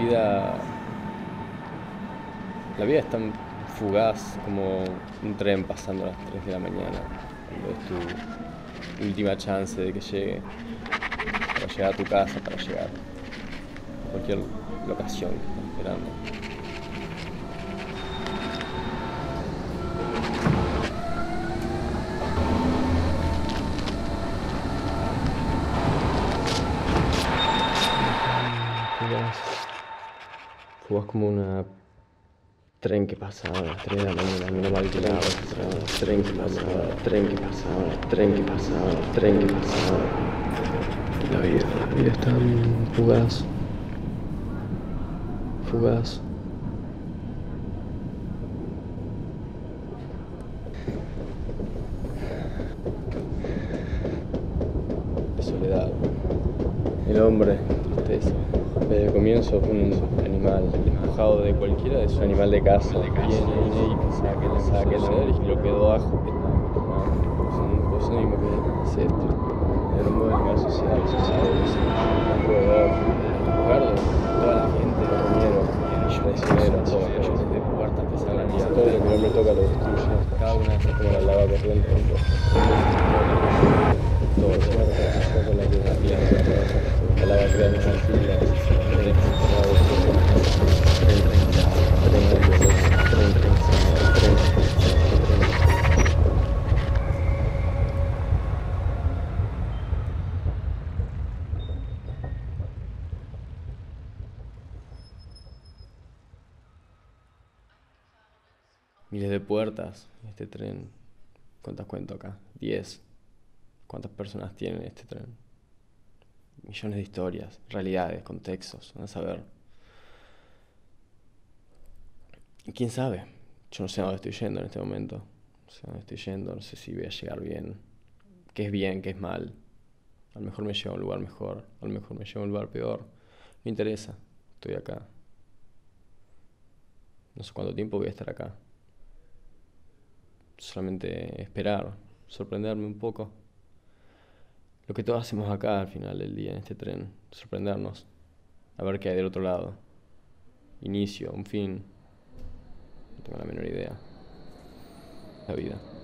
vida. La vida es tan fugaz como un tren pasando a las 3 de la mañana, cuando es tu última chance de que llegue, para llegar a tu casa, para llegar a cualquier locación que estás esperando. Fugaz como una tren que pasaba 3 de la mañana, no malgrado, tren que pasaba, tren que pasaba, tren que pasaba, tren que pasaba. La vida, la vida es tan fugaz, fugaz. Soledad. El hombre, tristeza. Desde el comienzo fue un animal despojado de cualquiera de su animal de casa. Viene, viene y saque el y lo quedó ajo que estaba acostumbrado. Vos mismo que es esto. Era un social, social, un jugador, recuerdo, toda la gente, los romeros, traicioneros, todo, de puertas que salen todo lo que no me toca lo destruye. Cada una de como la lava corriente. Todo, todo la lava crea muchas filas. Miles de puertas, este tren. ¿Cuántas cuento acá? Diez. ¿Cuántas personas tienen este tren? Millones de historias, realidades, contextos, van a saber. Y quién sabe, yo no sé a dónde estoy yendo en este momento. No sé a dónde estoy yendo, no sé si voy a llegar bien. ¿Qué es bien, qué es mal? A lo mejor me lleva a un lugar mejor, a lo mejor me lleva a un lugar peor. Me interesa, estoy acá. No sé cuánto tiempo voy a estar acá solamente esperar, sorprenderme un poco. Lo que todos hacemos acá al final del día en este tren, sorprendernos, a ver qué hay del otro lado. Inicio, un fin, no tengo la menor idea. La vida.